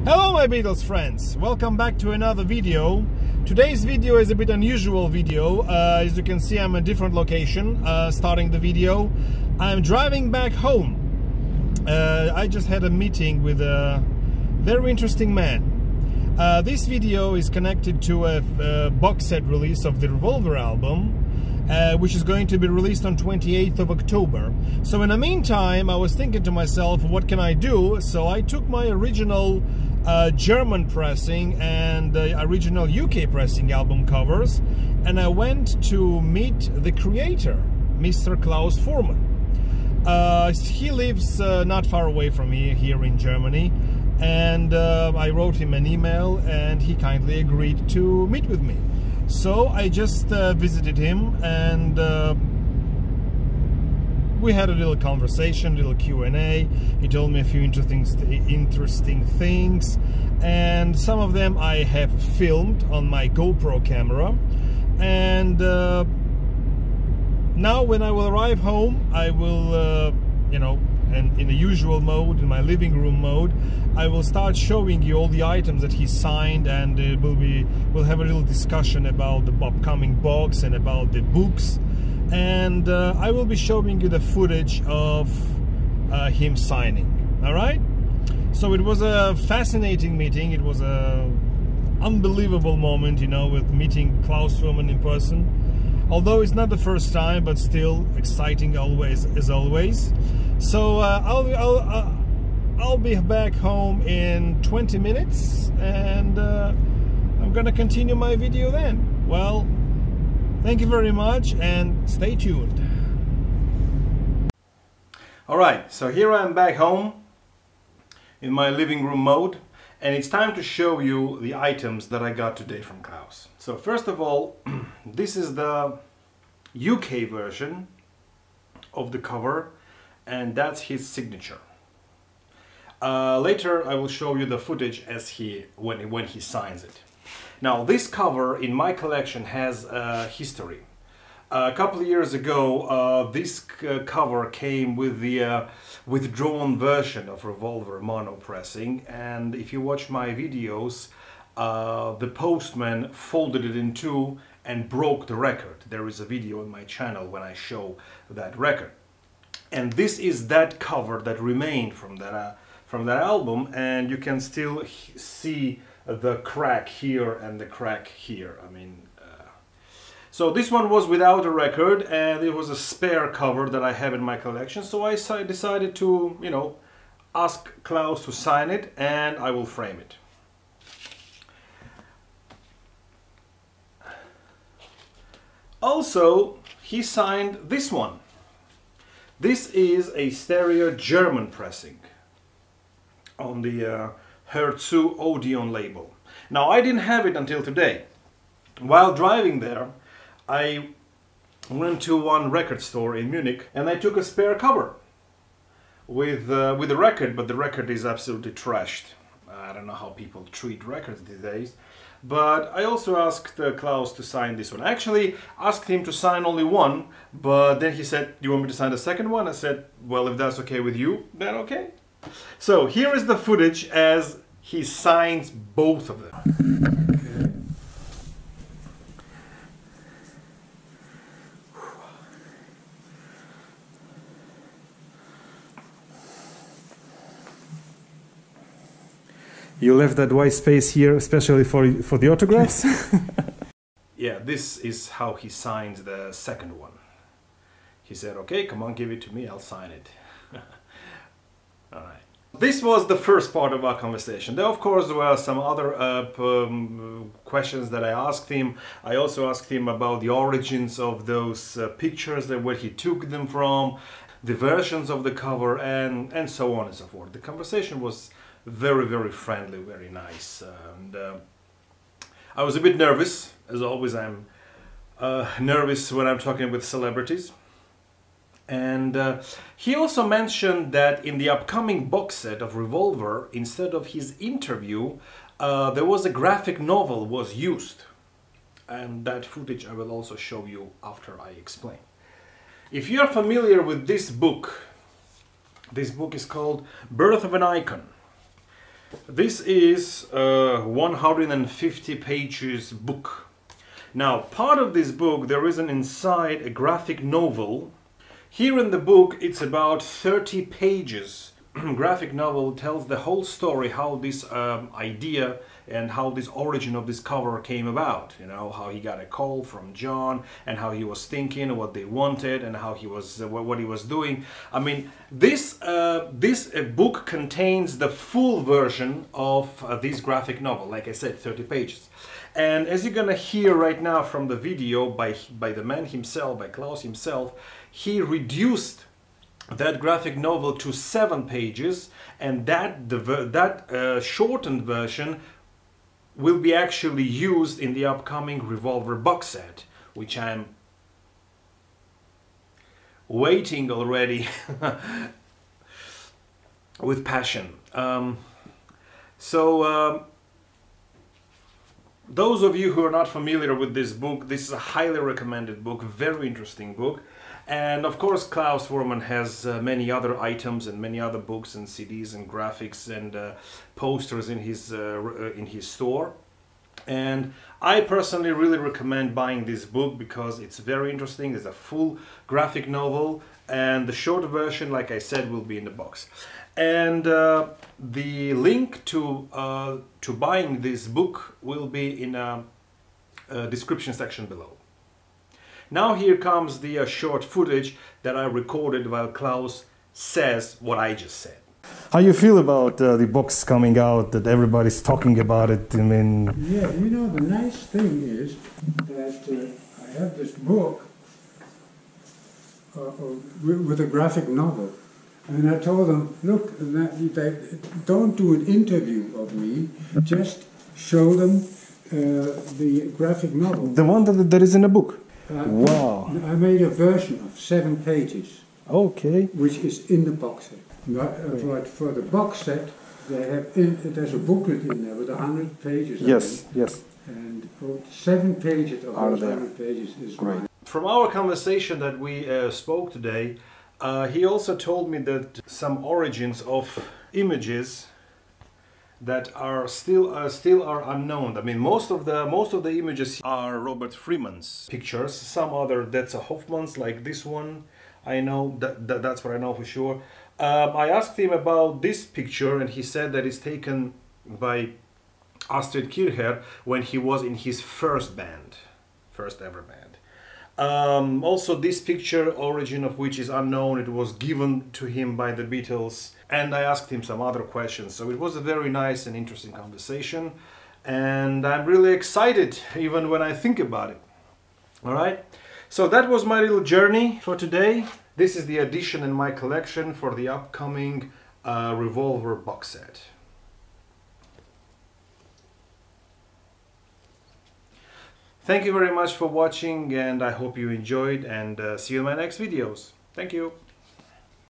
Hello my Beatles friends, welcome back to another video. Today's video is a bit unusual video, uh, as you can see I'm a different location uh, starting the video. I'm driving back home. Uh, I just had a meeting with a very interesting man. Uh, this video is connected to a, a, box set release of the Revolver album uh, which is going to be released on 28th of October. So in the meantime, I was thinking to myself, what can I do? So I took my original uh, German pressing and the original UK pressing album covers and I went to meet the creator, Mr. Klaus Voormann. Uh, he lives uh, not far away from me here in Germany and uh, I wrote him an email and he kindly agreed to meet with me. So I just uh, visited him and we had a little conversation, little Q&A. He told me a few interesting, interesting things and some of them I have filmed on my GoPro camera. And uh, now when I will arrive home, I will, uh, you know, and in the usual mode, in my living room mode, I will start showing you all the items that he signed and it will be, we'll have a little discussion about the upcoming box and about the books. And uh, I will be showing you the footage of uh, him signing. All right? So it was a fascinating meeting. It was a unbelievable moment you know with meeting Klaus Voormann in person. Although it's not the first time but still exciting always as always so uh, I'll, I'll, uh, I'll be back home in 20 minutes and uh, I'm gonna continue my video then well Thank you very much and stay tuned. Alright, so here I am back home in my living room mode and it's time to show you the items that I got today from Klaus. So first of all, this is the UK version of the cover and that's his signature. Uh, later I will show you the footage as he when, when he signs it. Now this cover in my collection has a history. A couple of years ago uh, this uh, cover came with the uh, withdrawn version of Revolver mono pressing and if you watch my videos uh, the postman folded it in two and broke the record. There is a video on my channel when I show that record. And this is that cover that remained from that, uh, from that album and you can still see the crack here and the crack here. I mean, uh, so this one was without a record and it was a spare cover that I have in my collection. So I decided to, you know, ask Klaus to sign it and I will frame it. Also, he signed this one. This is a stereo German pressing on the uh, Hörzu Odeon label. Now I didn't have it until today. While driving there, I went to one record store in Munich and I took a spare cover with uh, with the record, but the record is absolutely trashed. I don't know how people treat records these days. But I also asked uh, Klaus to sign this one. I actually asked him to sign only one, but then he said, do you want me to sign the second one? I said, well, if that's okay with you, then okay. So here is the footage as he signs both of them. You left that white space here especially for, for the autographs? yeah, this is how he signs the second one. He said, okay, come on, give it to me, I'll sign it. Alright. This was the first part of our conversation. There, of course, were some other uh, um, questions that I asked him. I also asked him about the origins of those uh, pictures, and where he took them from, the versions of the cover, and, and so on and so forth. The conversation was very, very friendly, very nice. And uh, I was a bit nervous, as always I'm uh, nervous when I'm talking with celebrities. And uh, he also mentioned that in the upcoming box set of Revolver, instead of his interview, uh, there was a graphic novel was used. And that footage I will also show you after I explain. If you are familiar with this book, this book is called Birth of an Icon. This is uh, a 150 pages book. Now, part of this book, there is an inside a graphic novel. Here in the book, it's about 30 pages. graphic novel tells the whole story, how this um, idea and how this origin of this cover came about. You know, how he got a call from John and how he was thinking, what they wanted, and how he was uh, what he was doing. I mean, this uh, this uh, book contains the full version of uh, this graphic novel. Like I said, 30 pages. And as you're gonna hear right now from the video by by the man himself, by Klaus himself, he reduced that graphic novel to seven pages and that the that uh, shortened version will be actually used in the upcoming Revolver box set, which I'm waiting already with passion. Um, so, um, those of you who are not familiar with this book, this is a highly recommended book, very interesting book. And of course, Klaus Voormann has uh, many other items and many other books and CDs and graphics and uh, posters in his uh, uh, in his store. And I personally really recommend buying this book because it's very interesting. It's a full graphic novel, and the short version, like I said, will be in the box. And uh, the link to uh, to buying this book will be in a description section below. Now here comes the uh, short footage that I recorded while Klaus says what I just said. How you feel about uh, the books coming out that everybody's talking about it? I mean, yeah, you know the nice thing is that uh, I have this book uh, uh with a graphic novel, and I told them, look, don't do an interview of me, just show them uh, the graphic novel. The one that, that is in a book. Uh, wow. I made a version of seven pages. Okay. Which is in the box set. But, uh, for the box set, they have in, there's a booklet in there with a hundred pages. Yes, yes. And oh, seven pages of those hundred pages is great. Mine. From our conversation that we uh, spoke today, uh, he also told me that some origins of images that are still uh, still are unknown. I mean, most of the most of the images are Robert Freeman's pictures. Some other that's a Hoffmann's, like this one. I know that, that that's what I know for sure. Um, I asked him about this picture, and he said that it's taken by Astrid Kirchherr when he was in his first band, first ever band. Um, also, this picture, origin of which is unknown, it was given to him by the Beatles, and I asked him some other questions. So it was a very nice and interesting conversation, and I'm really excited even when I think about it. All right, so that was my little journey for today. This is the addition in my collection for the upcoming uh, Revolver box set. Thank you very much for watching and I hope you enjoyed and uh, see you in my next videos. Thank you.